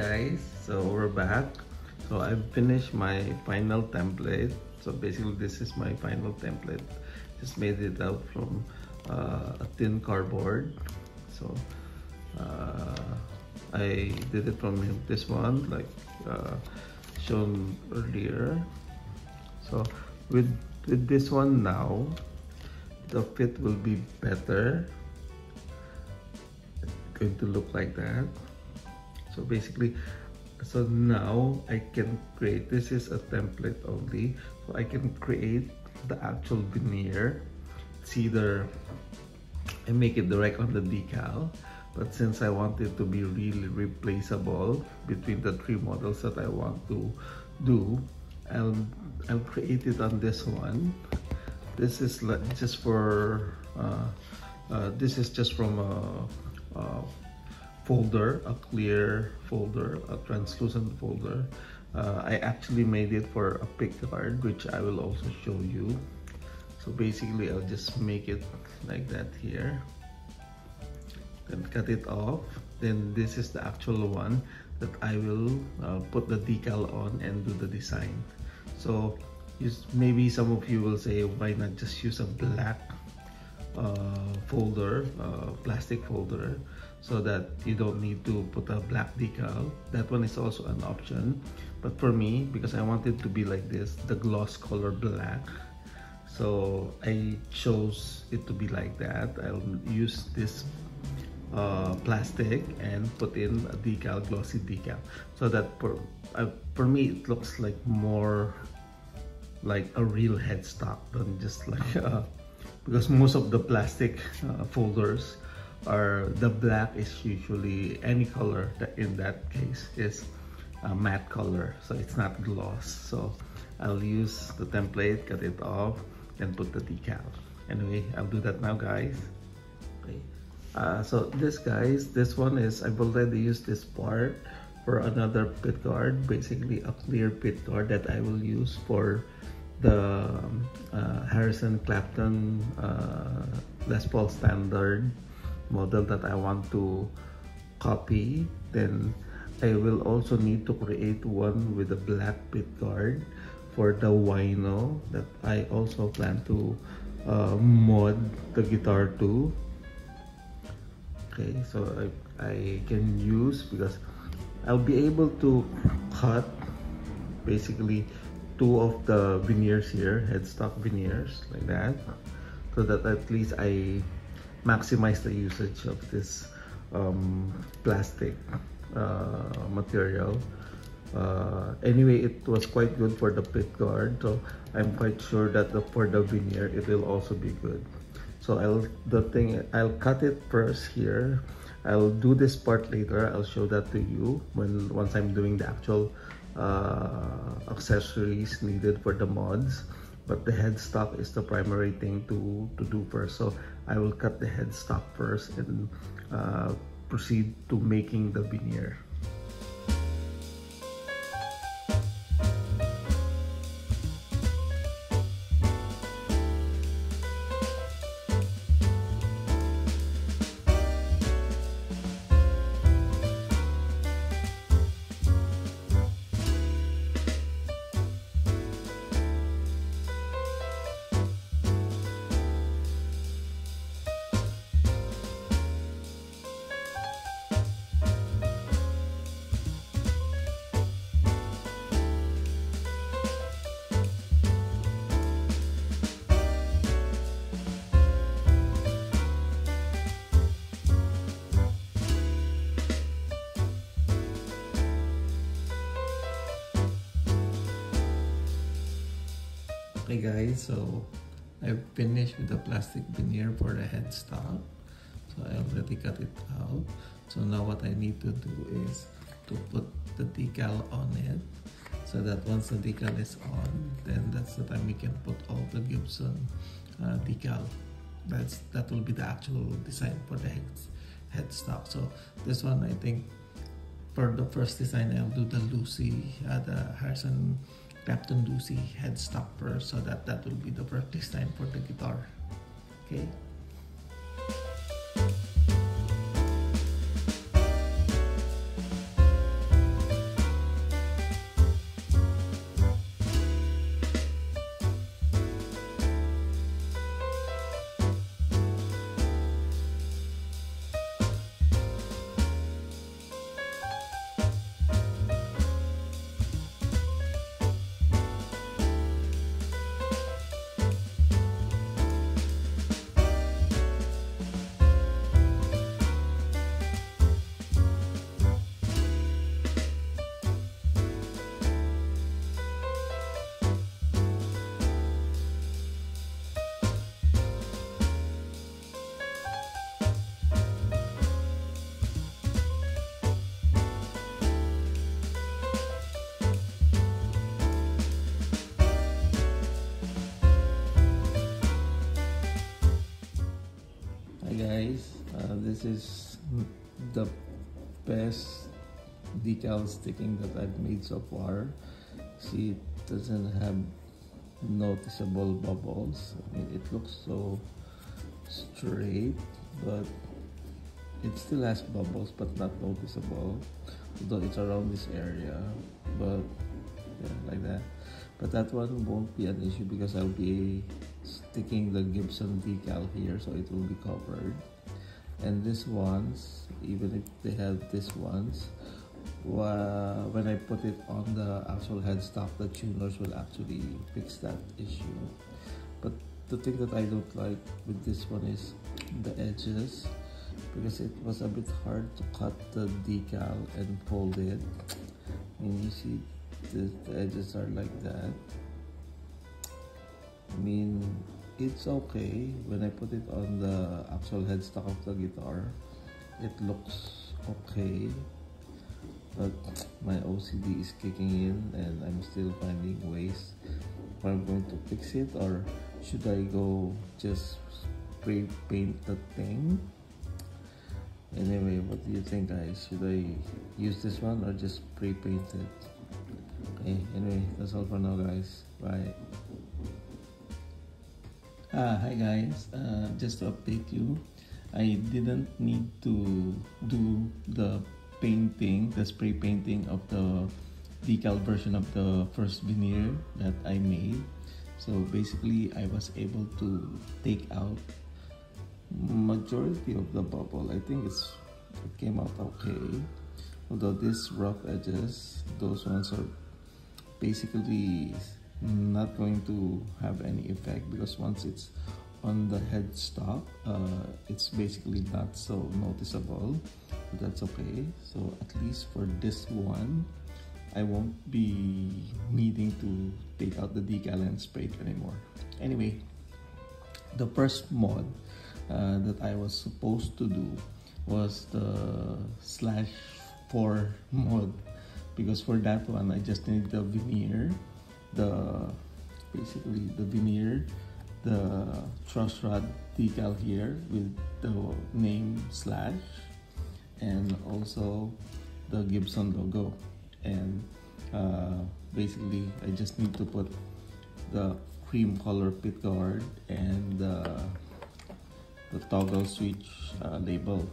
guys, so we're back. So I've finished my final template. So basically this is my final template. Just made it out from uh, a thin cardboard. So uh, I did it from this one like uh, shown earlier. So with, with this one now, the fit will be better. It's going to look like that so basically so now I can create this is a template only. So I can create the actual veneer. It's either I make it direct on the decal but since I want it to be really replaceable between the three models that I want to do I'll, I'll create it on this one. This is just for uh, uh, this is just from a, folder, a clear folder, a translucent folder. Uh, I actually made it for a pick card, which I will also show you. So basically, I'll just make it like that here. Then cut it off. Then this is the actual one that I will uh, put the decal on and do the design. So maybe some of you will say, why not just use a black uh, folder, uh, plastic folder so that you don't need to put a black decal. That one is also an option. But for me, because I want it to be like this, the gloss color black, so I chose it to be like that. I'll use this uh, plastic and put in a decal, glossy decal. So that for, uh, for me, it looks like more like a real headstock than just like, uh, because most of the plastic uh, folders or the black is usually any color that in that case is a matte color so it's not gloss. So I'll use the template cut it off then put the decal. Anyway I'll do that now guys. Okay uh, so this guys this one is I've already used this part for another pickguard basically a clear pickguard that I will use for the uh, Harrison Clapton uh, Les Paul standard model that I want to copy then I will also need to create one with a black pit guard for the wino that I also plan to uh, mod the guitar to. Okay so I, I can use because I'll be able to cut basically two of the veneers here headstock veneers like that so that at least I maximize the usage of this um, plastic uh, material. Uh, anyway, it was quite good for the pit guard, so I'm quite sure that the, for the veneer, it will also be good. So I'll the thing I'll cut it first here. I'll do this part later. I'll show that to you when once I'm doing the actual uh, accessories needed for the mods but the headstock is the primary thing to, to do first. So I will cut the headstock first and uh, proceed to making the veneer. Okay guys, so I've finished with the plastic veneer for the headstock. So I already cut it out. So now what I need to do is to put the decal on it so that once the decal is on, then that's the time we can put all the Gibson uh, decal. That's That will be the actual design for the head, headstock. So this one I think for the first design I'll do the Lucy, uh, the Harrison Clapton Lucy head stopper so that that will be the practice time for the guitar. Okay Uh, is the best decal sticking that I've made so far. See it doesn't have noticeable bubbles. I mean it looks so straight but it still has bubbles but not noticeable although it's around this area but yeah like that. But that one won't be an issue because I'll be sticking the Gibson decal here so it will be covered. And this ones even if they have this ones when I put it on the actual headstock the tuners will actually fix that issue. But the thing that I don't like with this one is the edges because it was a bit hard to cut the decal and fold it. And you see the, the edges are like that I mean it's okay. When I put it on the actual headstock of the guitar it looks okay. But my OCD is kicking in and I'm still finding ways if I'm going to fix it. Or should I go just spray paint the thing? Anyway what do you think guys? Should I use this one or just spray paint it? Okay anyway that's all for now guys. Bye ah, hi guys. Uh, just to update you I didn't need to do the painting the spray painting of the decal version of the first veneer that I made. So basically I was able to take out majority of the bubble. I think it's it came out okay. Although these rough edges those ones are basically not going to have any effect because once it's on the headstock uh, it's basically not so noticeable but that's okay. So at least for this one I won't be needing to take out the decal and spray it anymore. Anyway the first mod uh, that I was supposed to do was the slash 4 mod because for that one I just need the veneer the basically the veneer the truss rod decal here with the name slash and also the Gibson logo. And uh, basically I just need to put the cream color pit guard and the, the toggle switch uh, label.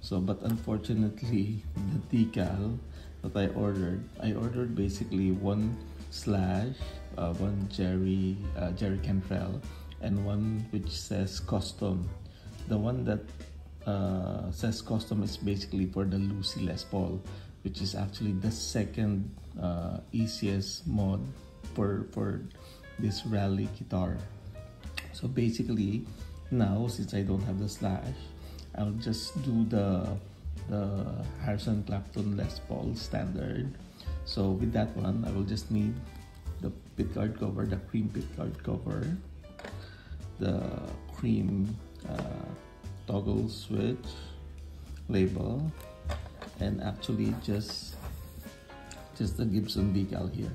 So but unfortunately the decal that I ordered I ordered basically one slash uh, one Jerry uh, Jerry Cantrell and one which says custom. The one that uh, says custom is basically for the Lucy Les Paul which is actually the second uh, easiest mod for for this rally guitar. So basically now since I don't have the slash I'll just do the the Harrison Clapton Les Paul standard so with that one I will just need the pickguard cover, the cream pickguard cover, the cream uh, toggle switch label, and actually just just the Gibson decal here.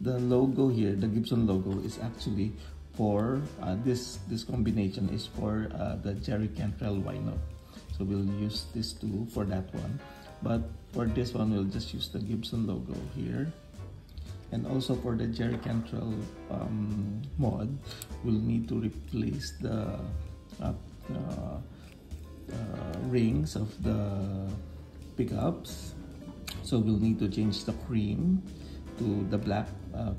The logo here, the Gibson logo is actually for uh, this this combination is for uh, the Jerry Cantrell Wino. So we'll use this two for that one. But for this one, we'll just use the Gibson logo here. And also for the Jerry Cantrell um, mod we'll need to replace the uh, uh, uh, rings of the pickups. So we'll need to change the cream to the black uh,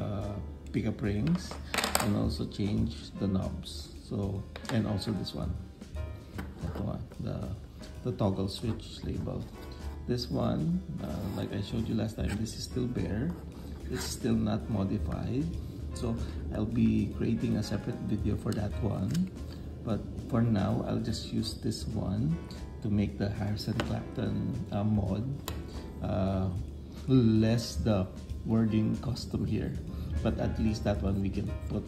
uh, pickup rings and also change the knobs. So and also this one one the the toggle switch label. This one uh, like I showed you last time this is still bare. It's still not modified. So I'll be creating a separate video for that one. But for now I'll just use this one to make the Harrison Clapton uh, mod uh, less the wording custom here. But at least that one we can put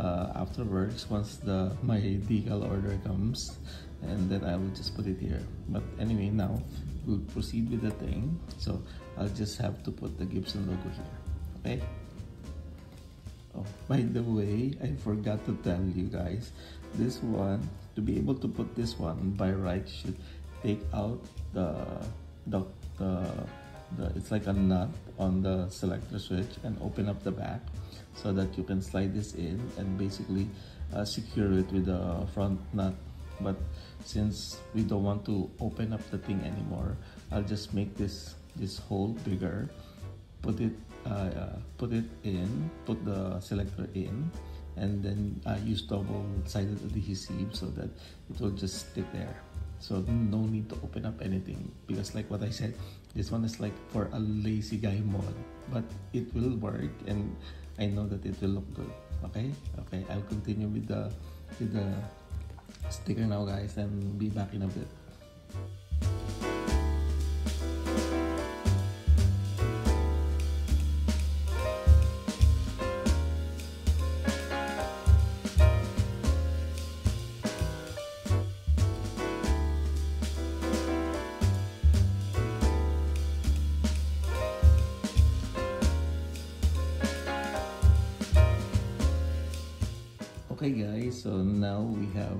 uh, afterwards once the my decal order comes and then I will just put it here. But anyway now we'll proceed with the thing. So I'll just have to put the Gibson logo here okay? Oh by the way i forgot to tell you guys this one to be able to put this one by right should take out the the, the the it's like a nut on the selector switch and open up the back so that you can slide this in and basically uh, secure it with the front nut. But since we don't want to open up the thing anymore I'll just make this this hole bigger put it uh, uh, put it in put the selector in and then uh, use double-sided adhesive so that it will just stick there so no need to open up anything because like what I said this one is like for a lazy guy mod but it will work and I know that it will look good. Okay? Okay I'll continue with the with the sticker now guys and be back in a bit okay guys so now we have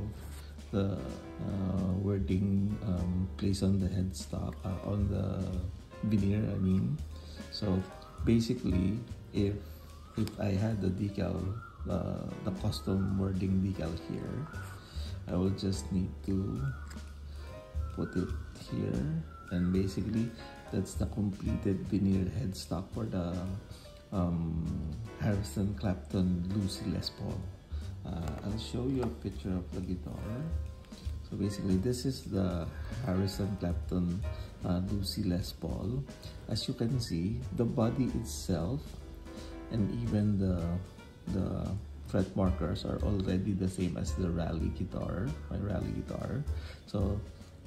the uh, wording um, placed on the headstock uh, on the veneer I mean. So basically if if I had the decal uh, the custom wording decal here I will just need to put it here. And basically that's the completed veneer headstock for the um, Harrison Clapton Lucy Les Paul uh, I'll show you a picture of the guitar. So basically this is the Harrison Clapton uh, Lucy Les Paul. As you can see the body itself and even the the fret markers are already the same as the rally guitar my rally guitar. So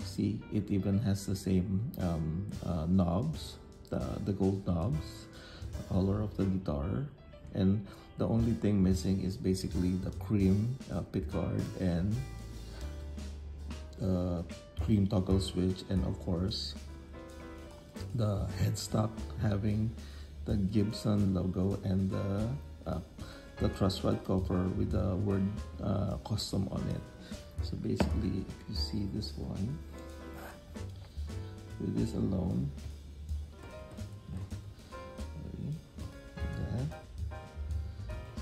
see it even has the same um, uh, knobs the, the gold knobs the color of the guitar and the only thing missing is basically the cream uh, pickguard and uh, cream toggle switch and of course the headstock having the Gibson logo and the uh, the truss rod cover with the word uh, custom on it. So basically if you see this one with this alone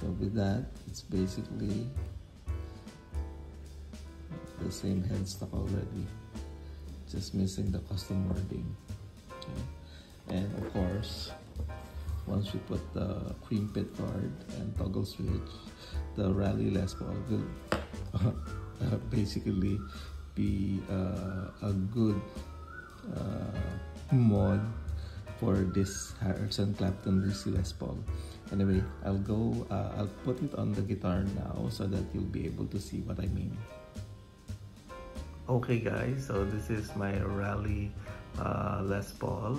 so with that it's basically the same headstock already just missing the custom wording okay. and of course once we put the cream pickguard and toggle switch the rally Les Paul will uh, basically be uh, a good uh, mod for this Harrison Clapton Lucy Les Paul Anyway, I'll go, uh, I'll put it on the guitar now so that you'll be able to see what I mean. Okay guys, so this is my Rally uh, Les Paul.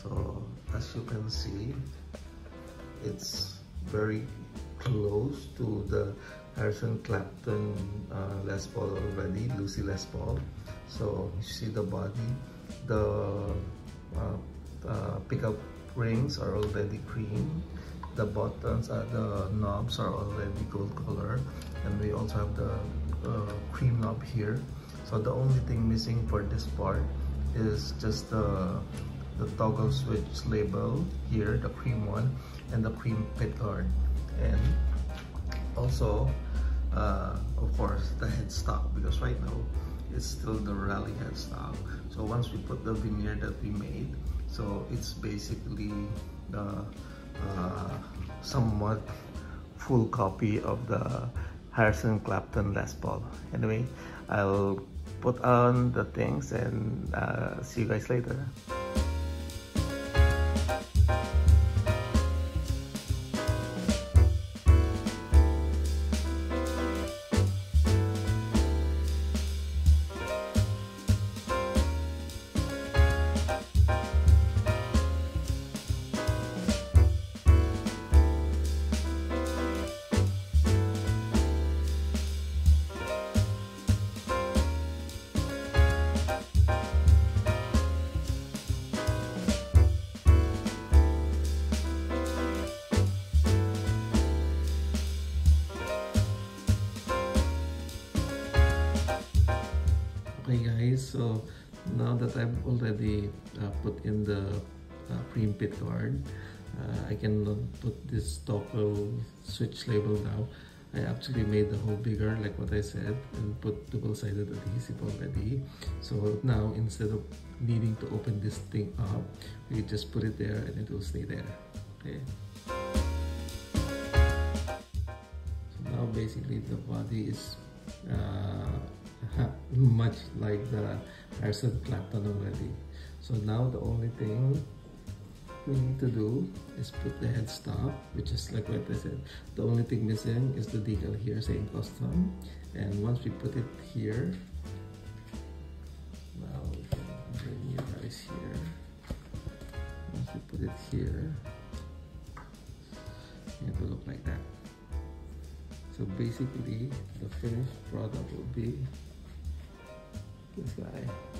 So as you can see, it's very close to the Harrison Clapton uh, Les Paul already, Lucy Les Paul. So you see the body, the uh, uh, pickup rings are already cream the buttons uh, the knobs are already gold color. And we also have the uh, cream knob here. So the only thing missing for this part is just the the toggle switch label here the cream one and the cream pickguard and also uh, of course the headstock because right now it's still the rally headstock. So once we put the veneer that we made so it's basically the uh, somewhat full copy of the Harrison Clapton Les Paul. Anyway, I'll put on the things and uh, see you guys later. So now that I've already uh, put in the uh, cream pickguard uh, I can put this toggle switch label now I actually made the hole bigger like what I said and put double-sided adhesive already. So now instead of needing to open this thing up we just put it there and it will stay there okay? So now basically the body is uh, much like the Harrison Clapton already so now the only thing we need to do is put the headstock which is like what I said. The only thing missing is the decal here saying custom. And once we put it here now we can bring you guys here. Once we put it here it will look like that. So basically the finished product will be this guy